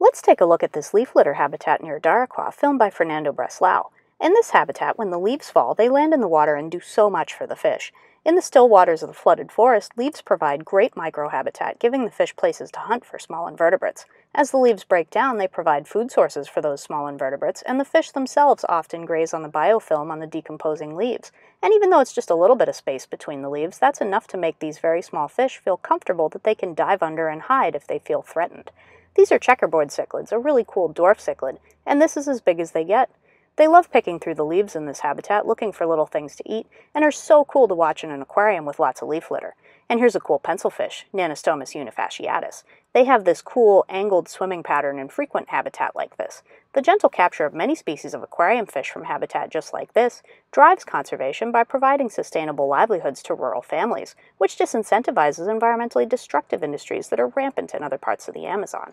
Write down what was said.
Let's take a look at this leaf litter habitat near Daracua, filmed by Fernando Breslau. In this habitat, when the leaves fall, they land in the water and do so much for the fish. In the still waters of the flooded forest, leaves provide great microhabitat, giving the fish places to hunt for small invertebrates. As the leaves break down, they provide food sources for those small invertebrates, and the fish themselves often graze on the biofilm on the decomposing leaves. And even though it's just a little bit of space between the leaves, that's enough to make these very small fish feel comfortable that they can dive under and hide if they feel threatened. These are checkerboard cichlids, a really cool dwarf cichlid, and this is as big as they get. They love picking through the leaves in this habitat, looking for little things to eat, and are so cool to watch in an aquarium with lots of leaf litter. And here's a cool pencilfish, Nannostomus unifasciatus. They have this cool, angled swimming pattern in frequent habitat like this. The gentle capture of many species of aquarium fish from habitat just like this drives conservation by providing sustainable livelihoods to rural families, which disincentivizes environmentally destructive industries that are rampant in other parts of the Amazon.